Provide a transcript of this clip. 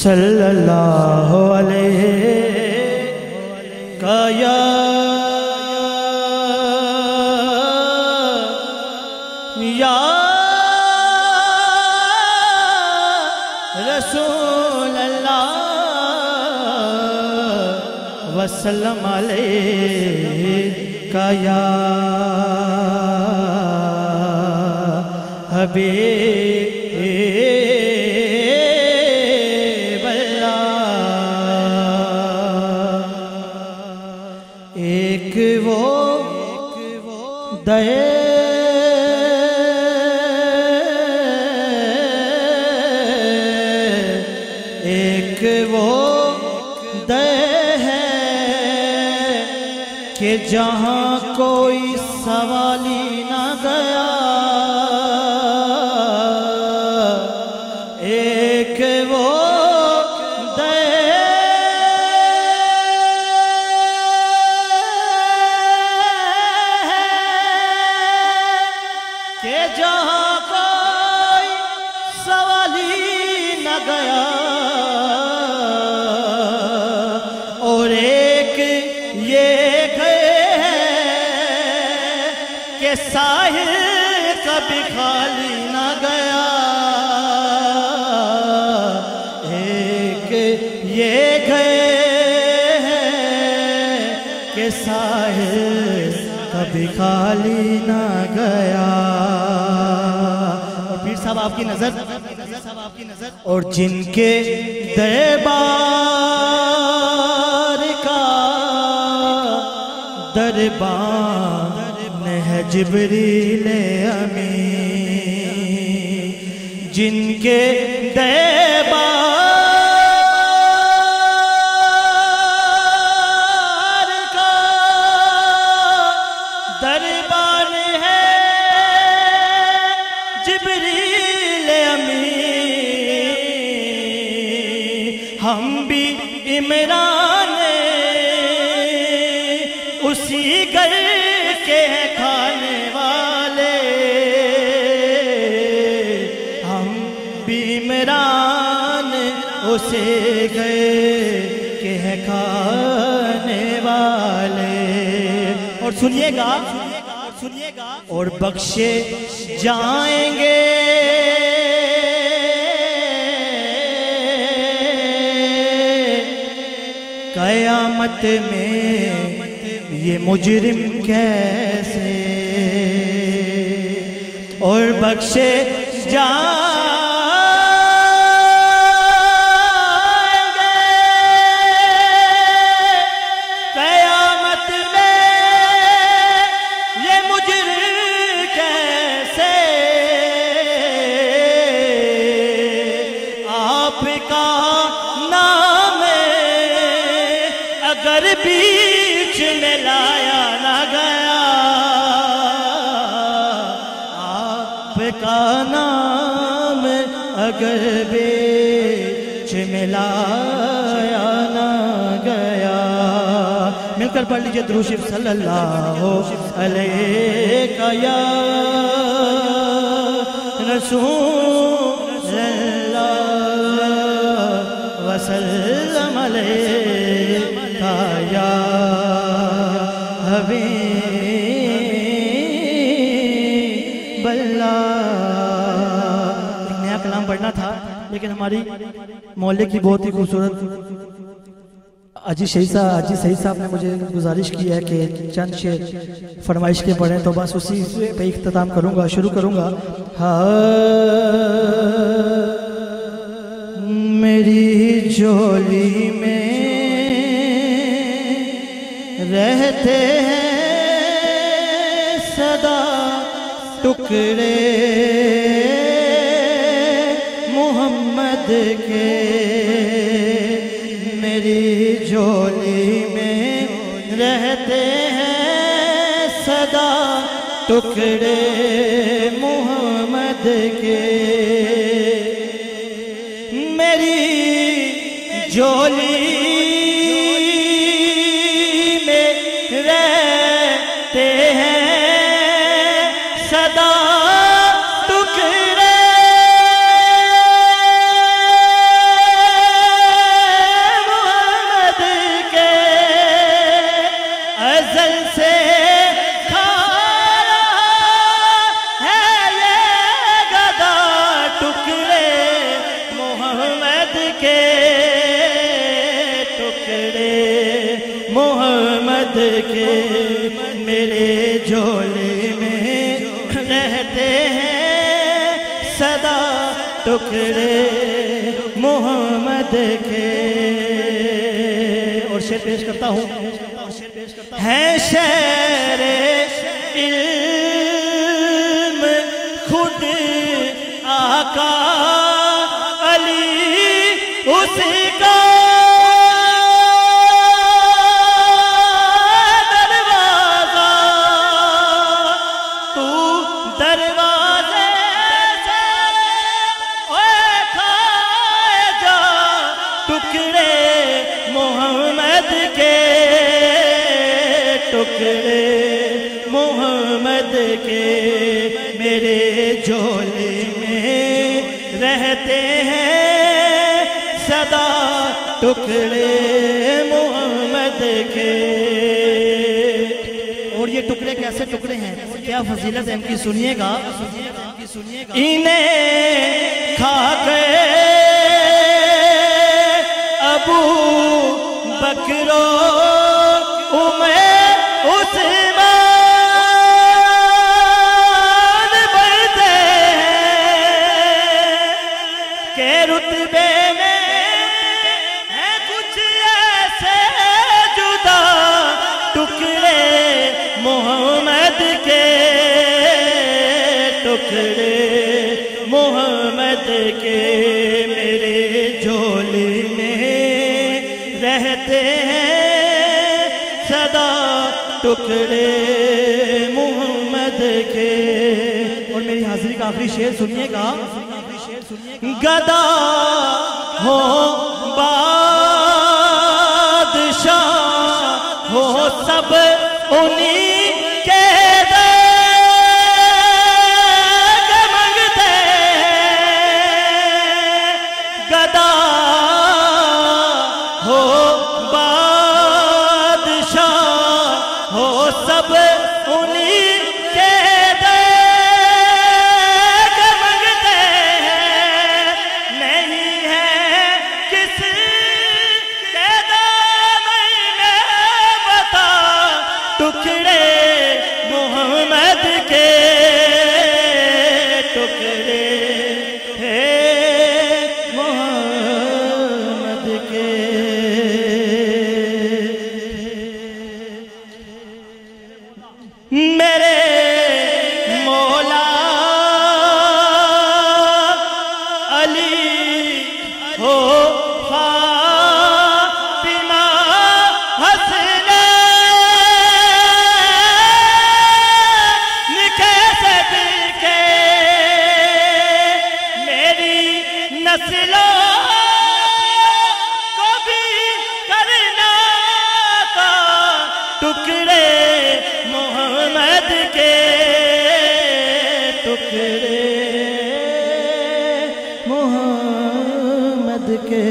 सल्लल्लाहु अलैहि का या रसूल अल्लाह वसल्लम हबीब एक वो दए एक वो दए है कि जहाँ कोई सवाली ना गया जहाँ कोई सवाली न गया। और एक ये है कि साहिल कभी खाली न गया। एक ये हैं कि साहिल कभी खाली ना साहब आपकी नज़र। और जिनके दरबार का दरबार है जिबरील अमी जिनके दरबार हम भी इमरान उसी घर के खाने वाले। हम भी इमरान, उसे गए के खाने वाले। और सुनिएगा सुनिएगा। और बख्शे जाएँगे। कयामत में ये मुजरिम कैसे? और बख्शे जाएँगे आपका नाम अगर बीच में लाया ना गया। मिलकर पढ़ लीजिए द्रुशिफ सल्लल्लाहु अलैहि या रसूल वसल्लम अलैका अल्लाह नया कलाम पढ़ना था, लेकिन हमारी मोहल्ले की बहुत ही खूबसूरत अजी शही साहब अजी सही साहब ने मुझे गुजारिश की है कि चंद शेर फरमाइश के पढ़ें तो बस उसी पे इख्तिताम करूँगा, शुरू करूँगा। हाँ मेरी झोली में रहते हैं टुकड़े मोहम्मद के मेरी झोली में रहते हैं सदा टुकड़े मोहम्मद के मेरी झोली टुकड़े मोहम्मद के मेरे झोले में रहते हैं सदा टुकड़े मोहम्मद के। और शेर पेश करता हूँ। है शेर खुद आका के मेरे झोले में रहते हैं। सदा टुकड़े मोहम्मद के। और ये टुकड़े कैसे टुकड़े हैं? क्या फजीलत है इनकी? सुनिएगा। इन्हें खा गए अबू बकरो मोहम्मद के मेरे झोले में रहते हैं सदा टुकड़े मोहम्मद के। और मेरी हाजिरी का आखिरी शेर सुनिएगा गदा हो बादशाह हो सब उन्हीं मेरे मोहम्मद के टुकड़े मोहम्मद के